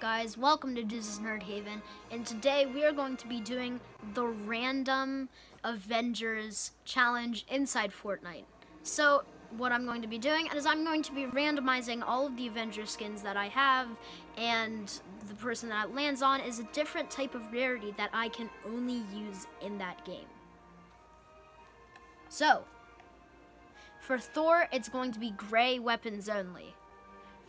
guys, welcome to Dooz's Nerd Haven, and today we are going to be doing the random Avengers challenge inside Fortnite. So, what I'm going to be doing is I'm going to be randomizing all of the Avengers skins that I have, and the person that it lands on is a different type of rarity that I can only use in that game. So, for Thor, it's going to be gray weapons only.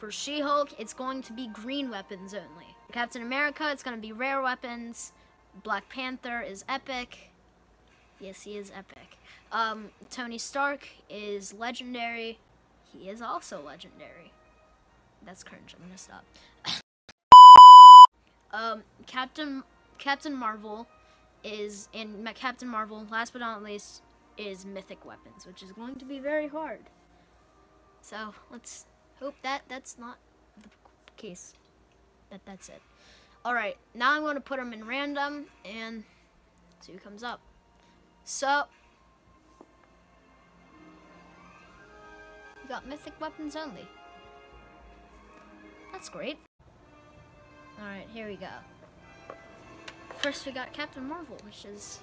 For She-Hulk, it's going to be green weapons only. For Captain America, it's going to be rare weapons. Black Panther is epic. Yes, he is epic. Um, Tony Stark is legendary. He is also legendary. That's cringe. I'm gonna stop. um, Captain Captain Marvel is in Captain Marvel. Last but not least, is mythic weapons, which is going to be very hard. So let's Hope that that's not the case. That that's it. All right, now I'm going to put them in random and see who comes up. So, we got mythic weapons only. That's great. All right, here we go. First, we got Captain Marvel, which is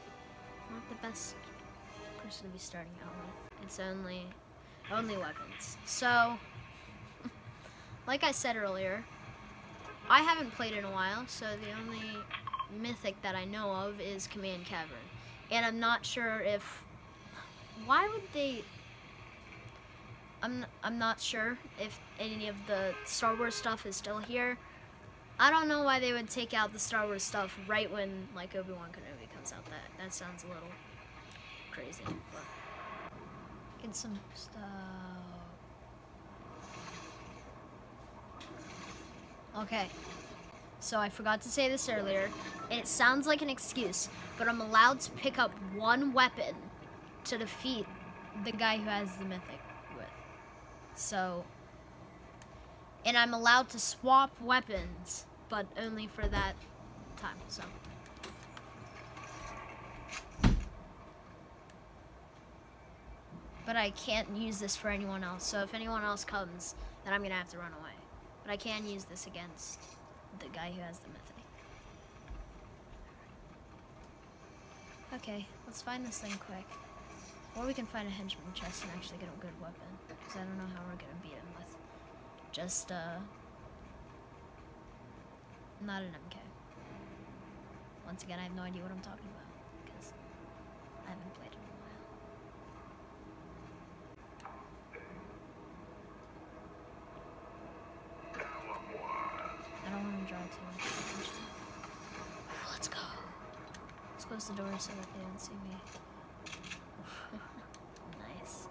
not the best person to be starting out with. It's only only weapons. So, like I said earlier, I haven't played in a while, so the only mythic that I know of is Command Cavern. And I'm not sure if... Why would they... I'm, I'm not sure if any of the Star Wars stuff is still here. I don't know why they would take out the Star Wars stuff right when, like, Obi-Wan Kenobi comes out. That, that sounds a little crazy. But get some stuff. Okay. So I forgot to say this earlier, and it sounds like an excuse, but I'm allowed to pick up one weapon to defeat the guy who has the mythic with. So, and I'm allowed to swap weapons, but only for that time, so. But I can't use this for anyone else, so if anyone else comes, then I'm gonna have to run away. But I can use this against the guy who has the mythic. Okay, let's find this thing quick. Or we can find a henchman chest and actually get a good weapon. Because I don't know how we're going to beat him with just, uh, not an MK. Once again, I have no idea what I'm talking about. Because I haven't played it. Let's go. Let's close the door so that they don't see me. nice.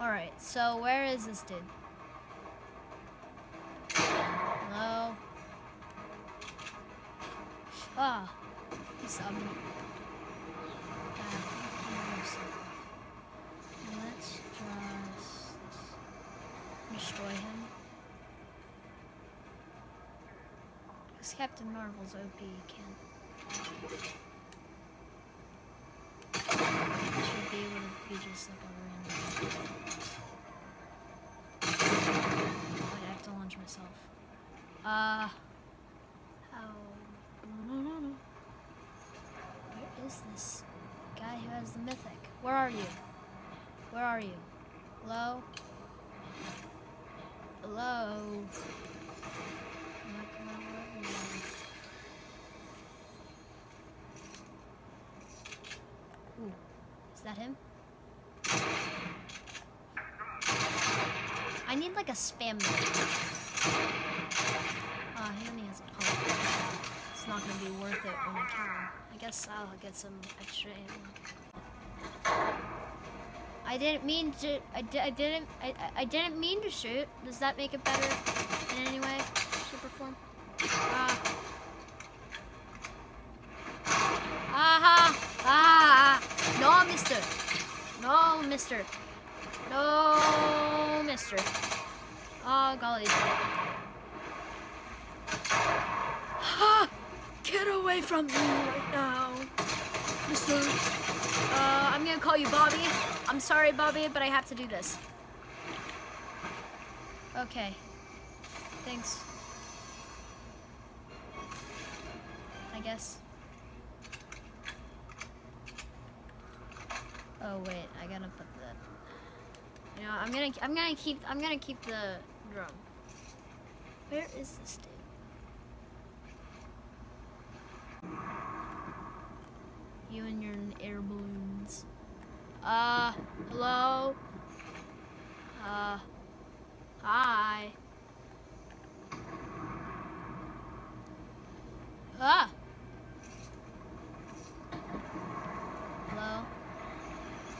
Alright, so where is this dude? Captain Marvel's OP can't. Should be able to be just like a random. I have to launch myself. Uh, how? Where is this guy who has the mythic? Where are you? Where are you? Hello? Hello? Ooh, is that him? I need like a spam mode. Ah, he only has a pump. It's not gonna be worth it when I kill. I guess I'll get some extra ammo. I didn't mean to. I, di I didn't. I, I didn't mean to shoot. Does that make it better in any way? Super form. Ah. Aha! Ah! No, Mister. No, Mister. No, mister. Oh, golly. Ha! Get away from me right now, mister. Uh, I'm gonna call you Bobby. I'm sorry, Bobby, but I have to do this. Okay. Thanks. I guess. Oh wait, I gotta put the. You know, I'm gonna, I'm gonna keep, I'm gonna keep the drum. Where is this dude? You and your air balloons. Uh, hello? Uh, hi. Ah! Hello?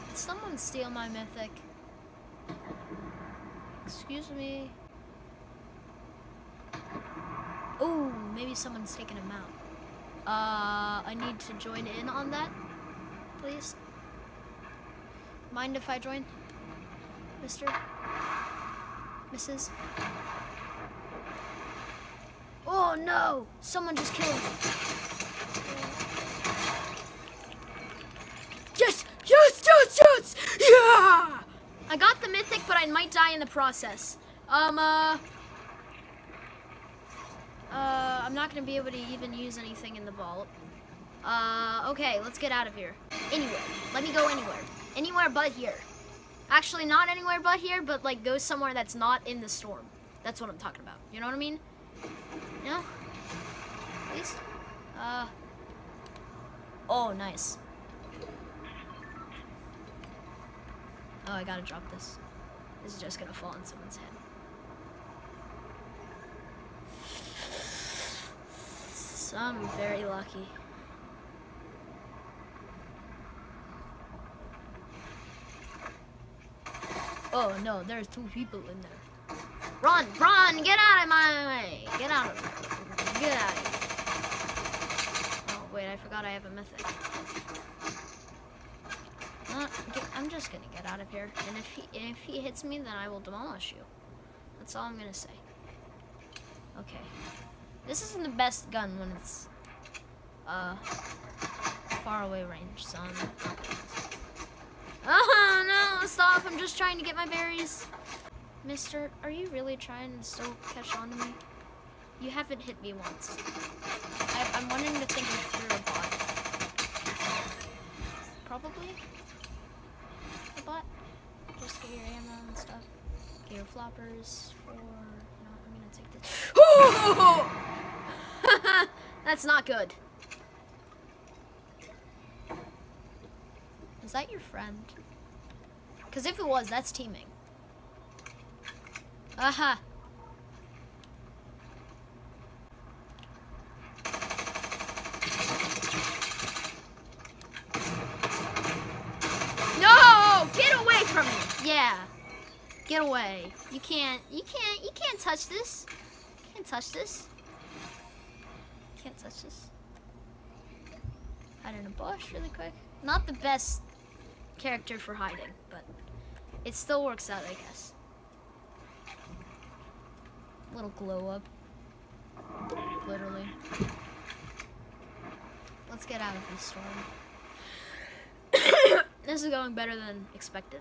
Did someone steal my mythic? Excuse me? Oh, maybe someone's taken him out. Uh, I need to join in on that, please. Mind if I join, Mister, Mrs. Oh no! Someone just killed me. Yes! Yes! Yes! Yes! Yeah! I got the mythic, but I might die in the process. Um, uh. Uh, I'm not gonna be able to even use anything in the vault. Uh, okay, let's get out of here. Anywhere. Let me go anywhere. Anywhere but here. Actually, not anywhere but here, but like go somewhere that's not in the storm. That's what I'm talking about. You know what I mean? Yeah? Please? Uh. Oh, nice. Oh, I gotta drop this. Is just gonna fall on someone's head. So I'm very lucky. Oh no, there's two people in there. Run, run, get out of my way. Get out of there. Get out of here. Oh wait, I forgot I have a mythic. Just gonna get out of here. And if he if he hits me, then I will demolish you. That's all I'm gonna say. Okay. This isn't the best gun when it's uh far away range, so I'm. Oh no, stop, I'm just trying to get my berries. Mister, are you really trying to still catch on to me? You haven't hit me once. I, I'm wanting to think if you're a bot. Probably a bot. Just get your ammo and stuff. Get your floppers for. Know, I'm gonna take this. That's not good. Is that your friend? Because if it was, that's teaming. Aha. No! Get away from me! Yeah. Get away. You can't, you can't, you can't touch this. Can't touch this. Can't touch this. Hide in a bush really quick. Not the best character for hiding, but it still works out, I guess. Little glow up. Literally. Let's get out of this storm. this is going better than expected.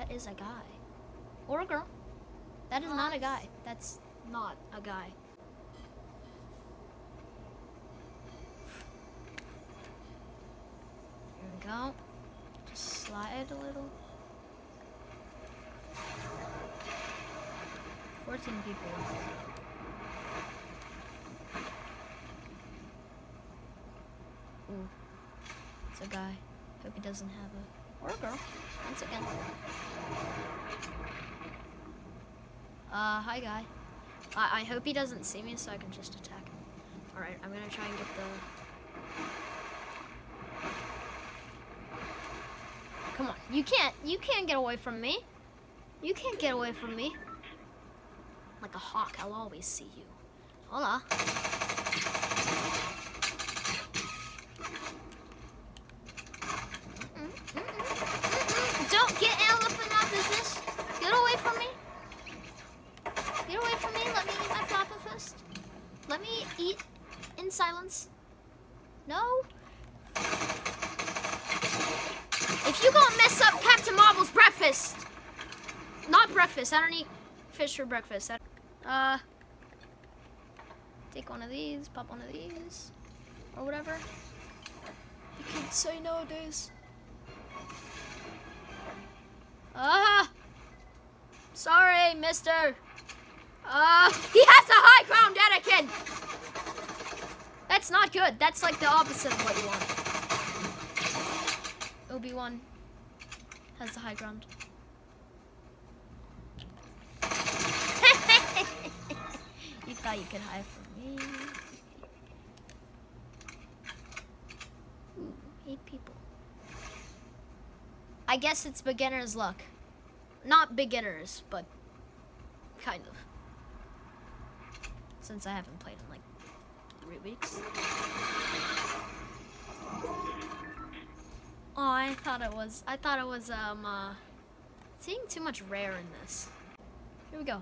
That is a guy. Or a girl. That is not a guy. That's not a guy. Here we go. Just slide a little. 14 people. Ooh. It's a guy. Hope he doesn't have a. Or girl. Once again. Uh, hi guy. I, I hope he doesn't see me so I can just attack him. Alright, I'm gonna try and get the. Come on, you can't, you can't get away from me. You can't get away from me. Like a hawk, I'll always see you. Hola. Let me eat in silence. No? If you gonna mess up Captain Marvel's breakfast, not breakfast, I don't eat fish for breakfast. uh, take one of these, pop one of these, or whatever. The kids say nowadays. Ah! Sorry, mister. Uh, he has a high ground, Anakin! That's not good. That's like the opposite of what you want. Obi-Wan has the high ground. you thought you could hide from me. Ooh, eight people. I guess it's beginner's luck. Not beginners, but kind of. Since I haven't played in like three weeks. Oh, I thought it was, I thought it was, um, uh, seeing too much rare in this. Here we go.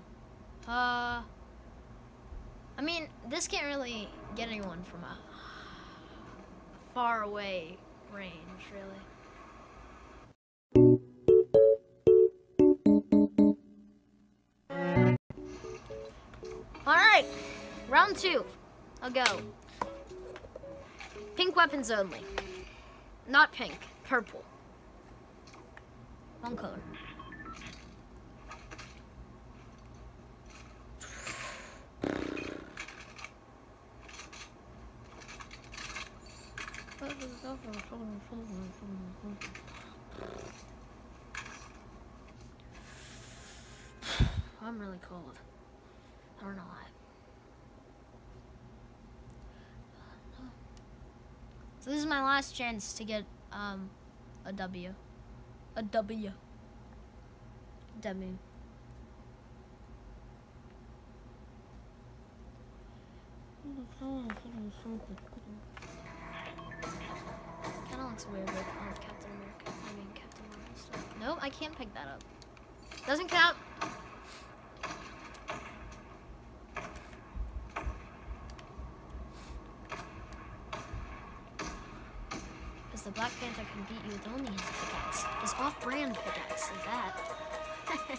Uh, I mean, this can't really get anyone from a far away range, really. Alright, round two. I'll go. Pink weapons only. Not pink, purple. One color. I'm really cold. I don't know why. So this is my last chance to get um, a W. A W. W. Kinda looks weird with Captain America. I mean Captain Marvel stuff. Nope, I can't pick that up. Doesn't count. Black Panther can beat you with only his pickaxe. His off-brand pickaxe is that.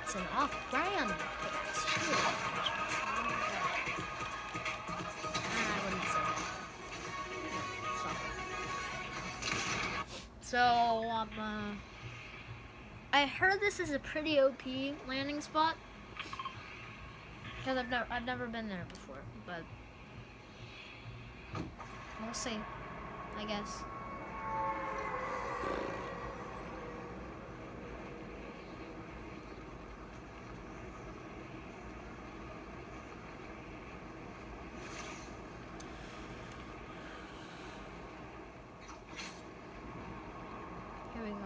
it's an off-brand pickaxe. I wouldn't say that. So, um, uh, I heard this is a pretty OP landing spot. Because I've never, I've never been there before, but we'll see, I guess. Here we go.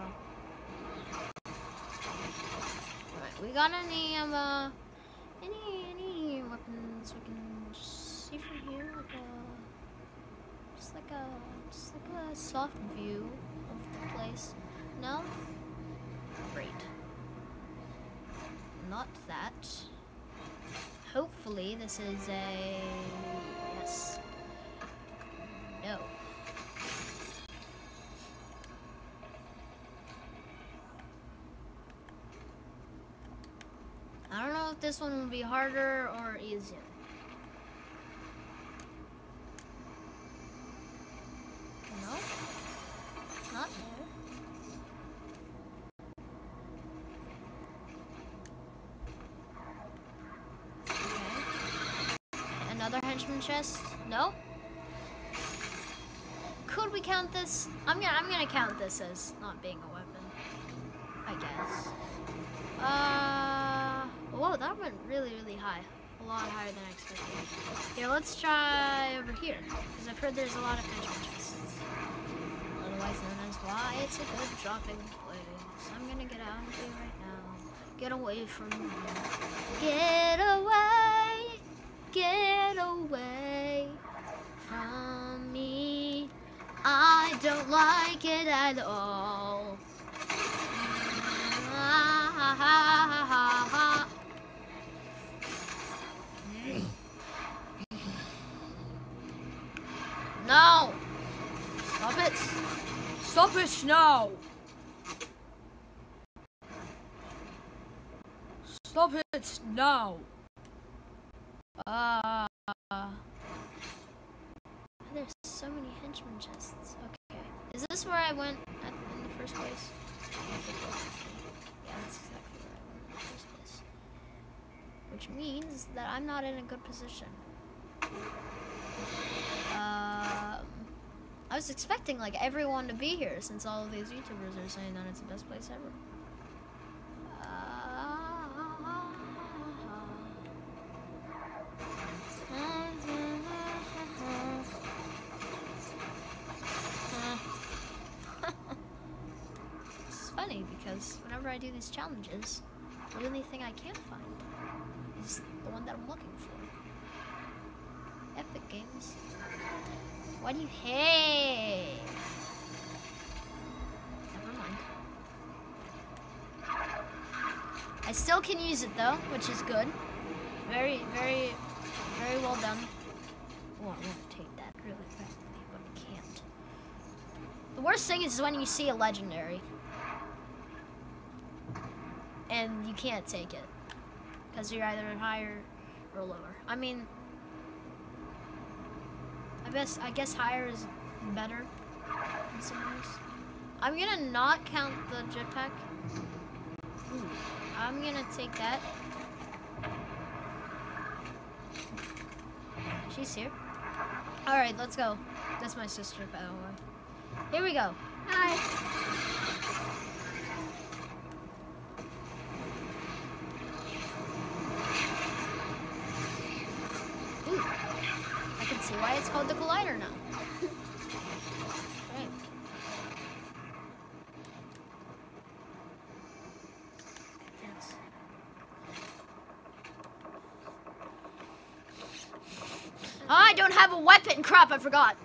We got any of uh any any weapons we can see from here like a just like a just like a soft view of the place. No? Great. Not that. Hopefully this is a yes. No. I don't know if this one will be harder or easier. No? Not there. Okay. Another chest? No? Could we count this? I'm gonna I'm gonna count this as not being a weapon. I guess. Uh, whoa, that went really, really high. A lot higher than I expected. Here, let's try over here. Because I've heard there's a lot of chests. Otherwise known as why it's a good dropping place. I'm gonna get out of here right now. Get away from me. Get away. Don't like it at all. No! Stop it! Stop it now! Stop it now! Uh, there's so many henchman chests. Okay. Is this where I went at, in the first place? Yeah, that's exactly where I went in the first place. Which means that I'm not in a good position. Um, I was expecting like everyone to be here since all of these YouTubers are saying that it's the best place ever. Challenges, the only thing I can't find is the one that I'm looking for. Epic Games. What do you hate? Never mind. I still can use it though, which is good. Very, very, very well done. Oh, I want to take that really badly, but I can't. The worst thing is when you see a legendary and you can't take it because you're either higher or lower. I mean, I guess I guess higher is better in some ways. I'm gonna not count the jetpack. I'm gonna take that. She's here. All right, let's go. That's my sister, by the way. Here we go. Hi. Ooh, I can see why it's called the glider now. Right. Yes. I don't have a weapon. Crap, I forgot.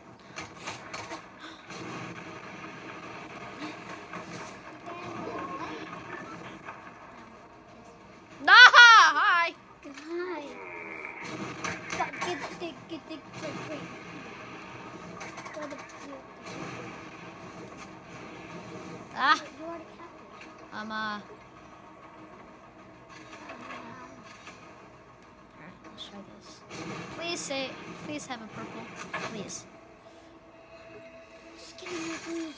Please have a purple. Please. Just give me blues.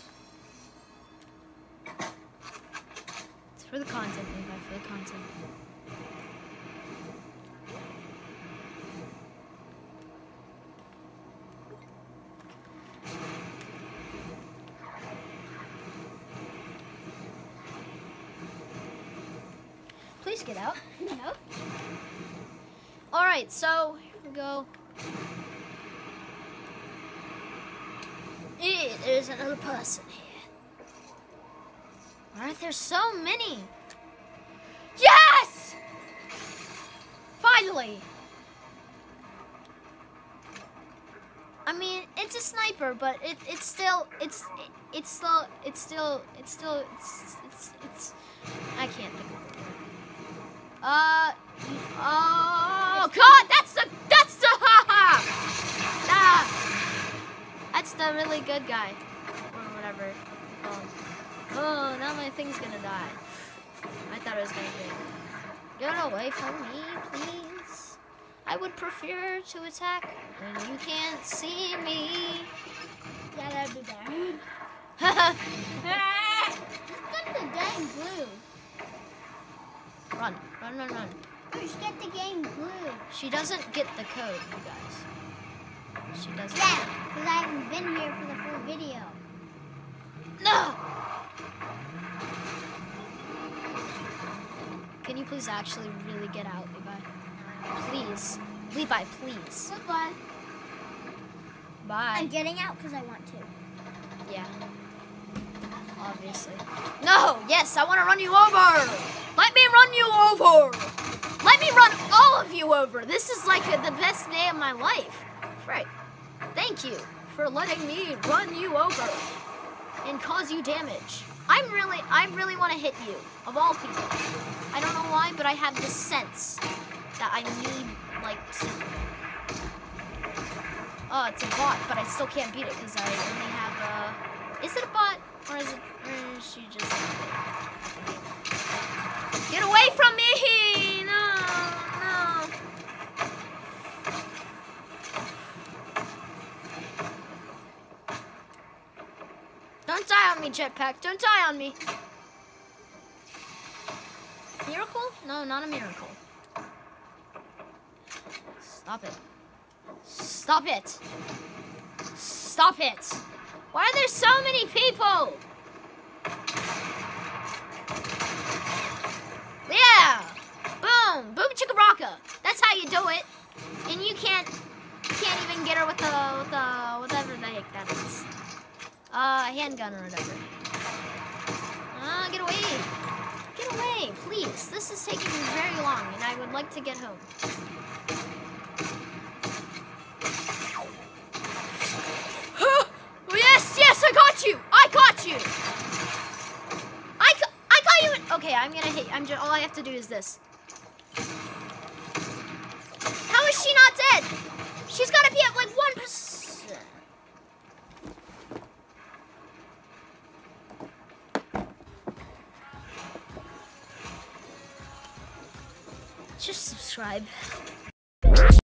It's for the content, Levi, for the content. Please get out. No. Alright, so here we go. Eh, there's another person here. Aren't there so many? Yes! Finally! I mean, it's a sniper, but it, it's still, it's, it, it's still, it's still, it's still, it's, it's, it's, I can't think of word. Uh, oh God, that's the, that's the, ha ha! Ah! That's the really good guy, or whatever. Um, oh, now my thing's gonna die. I thought it was gonna be. Get away from me, please. I would prefer to attack when you can't see me. Yeah, that'd be better. Haha. Just get the dang glue. run, run, run, run. Just get the game glue. She doesn't get the code, you guys. She doesn't. Yeah, because I haven't been here for the full video. No! Can you please actually really get out, Levi? Please. Levi, please. Goodbye. Bye. I'm getting out because I want to. Yeah. Obviously. No! Yes, I want to run you over! Let me run you over! Let me run all of you over! This is like the best day of my life. Right. Thank you for letting me run you over and cause you damage. I'm really, I really want to hit you, of all people. I don't know why, but I have this sense that I need, like, to... Oh, it's a bot, but I still can't beat it because I only have a. Is it a bot or is it? Or is she just? Jetpack. Don't die on me. Miracle? No, not a miracle. Stop it. Stop it. Stop it. Why are there so many people? Yeah. Boom. Boom chicka rocka. That's how you do it. And you can't can't even get her with the with the whatever the heck that is. Uh handgun or whatever. Ah, get away. Get away, please. This is taking me very long and I would like to get home. Oh, yes, yes, I got you. I got you. I, ca- I got you. in- Okay, I'm gonna hit. I'm just. All I have to do is this. How is she not dead? She's gotta be at like subscribe.